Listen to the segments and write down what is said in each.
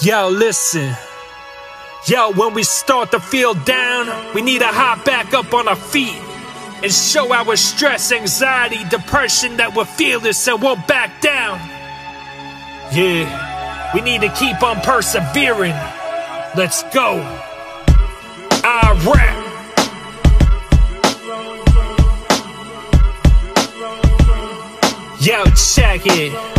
Yo, listen. Yo, when we start to feel down, we need to hop back up on our feet and show our stress, anxiety, depression that we're fearless and won't back down. Yeah, we need to keep on persevering. Let's go. I rap. Yo, check it.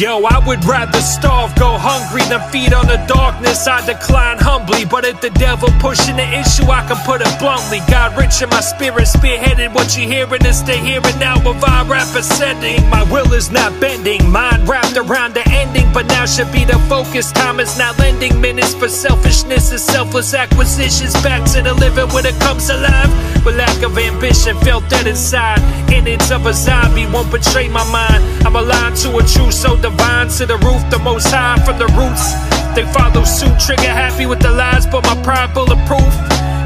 Yo, I would rather starve, go hungry than feed on the darkness. I decline humbly, but if the devil pushing the issue, I can put it bluntly. God rich in my spirit, spearheaded what you hearing is the here now of Eyerap ascending. My will is not bending, mind wrapped around the ending, but now should be the focus. Time is not lending minutes for selfishness and selfless acquisitions. Back to the living when it comes alive. With lack of ambition, felt dead inside. Innards of a zombie won't betray my mind. I'm aligned to a truth divine to the roof, the most high from the roots. They follow suit, trigger happy with the lies, but my pride bulletproof.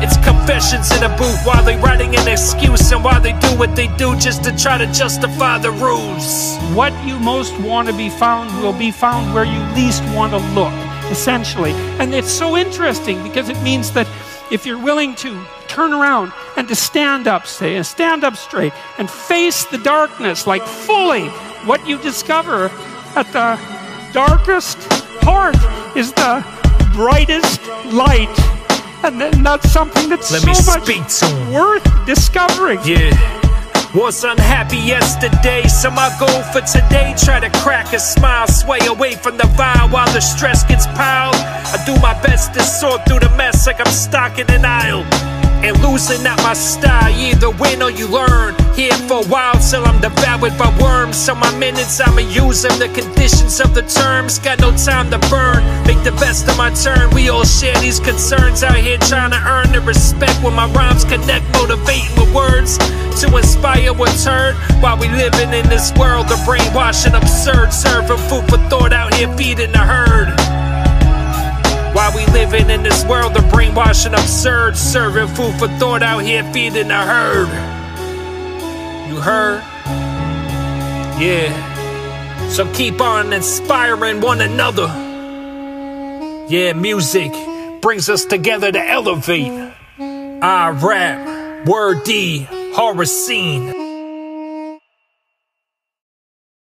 It's confessions in a booth while they writing an excuse and why they do what they do just to try to justify the rules. What you most want to be found will be found where you least want to look, essentially. And it's so interesting because it means that if you're willing to turn around and to stand up, say, and stand up straight and face the darkness like fully, what you discover at the darkest part is the brightest light. And then that's something that's Let so me much speak to 'em. worth discovering. Yeah. Was unhappy yesterday, so my goal for today try to crack a smile, sway away from the vibe while the stress gets piled. I do my best to sort through the mess like I'm stocking an aisle. And losing out my style, you either win or you learn. Here for a while till I'm devoured by worms. So my minutes I'ma use them. The conditions of the terms got no time to burn. Make the best of my turn. We all share these concerns out here trying to earn the respect when my rhymes connect, motivating with words to inspire what's heard. While we living in this world of brainwashing absurd, serving food for thought out here feeding the herd. Living in this world of brainwashing absurd, serving food for thought out here feeding the herd. You heard? Yeah. So keep on inspiring one another. Yeah, music brings us together to elevate. I rap, Wer D, HorrorScene.